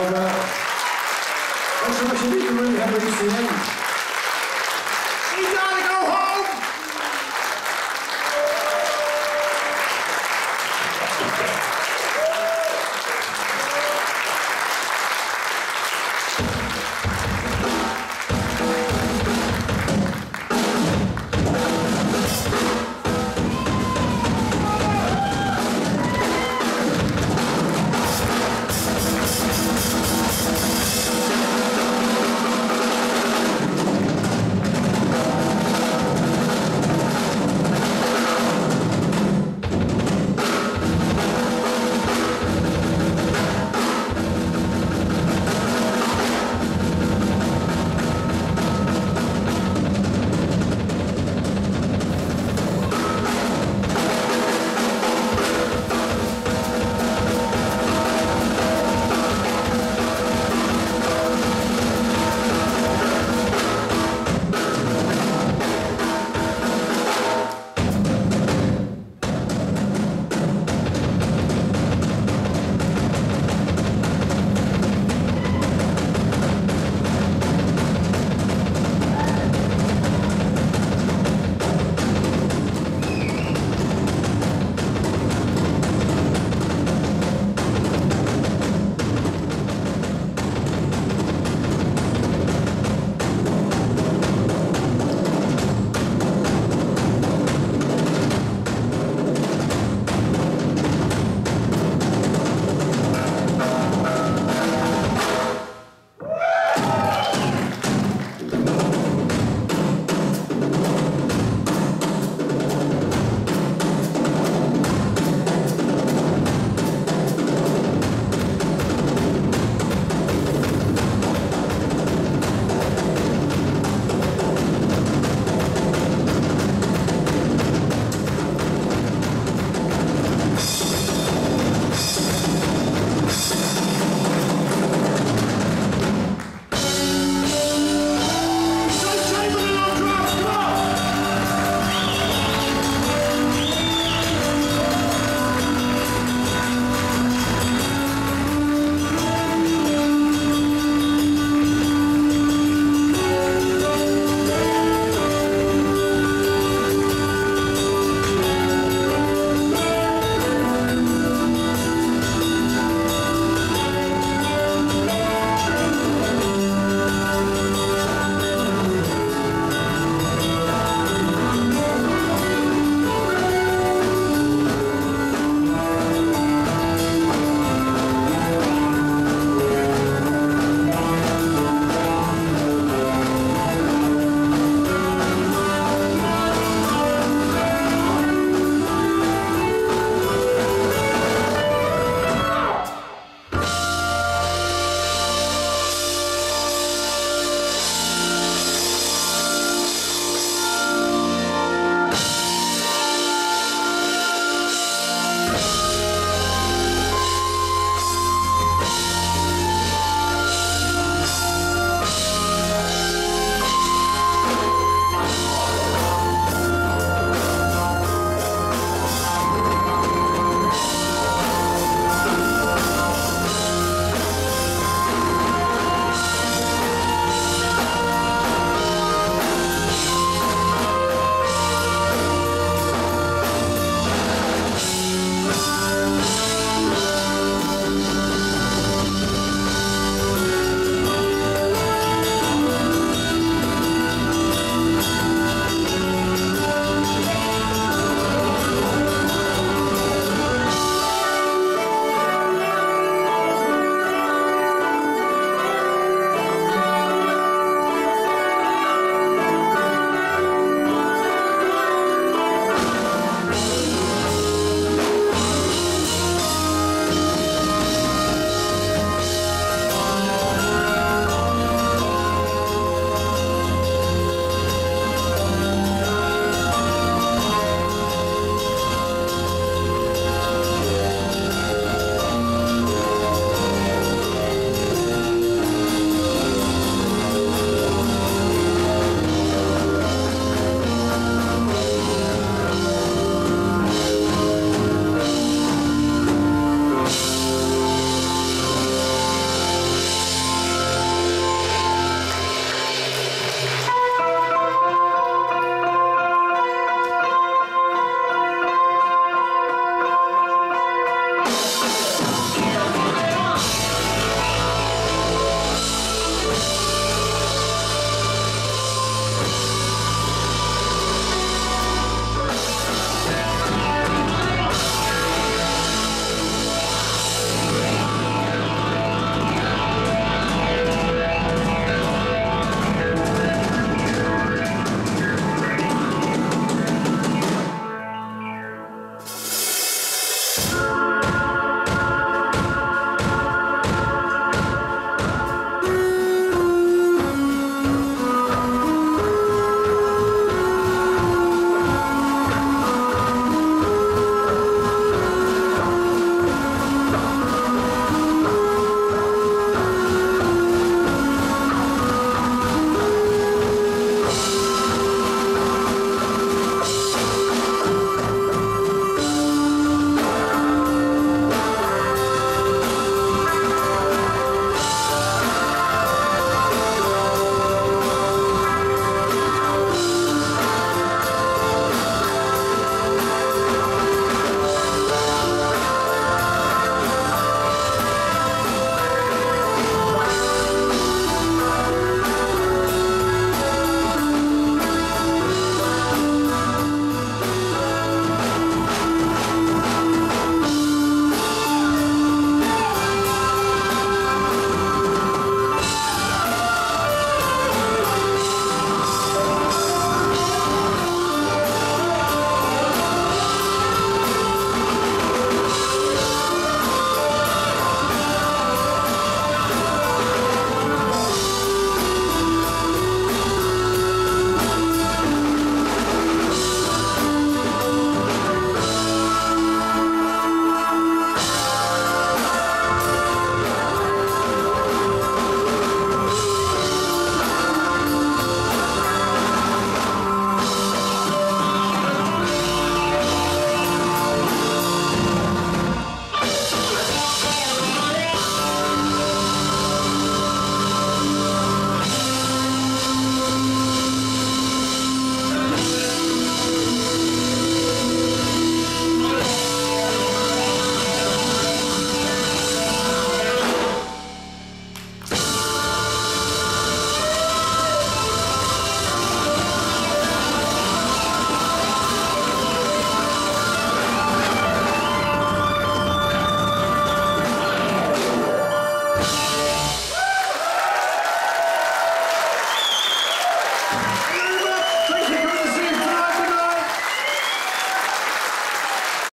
هذا. أشرف شديد من هذا السنين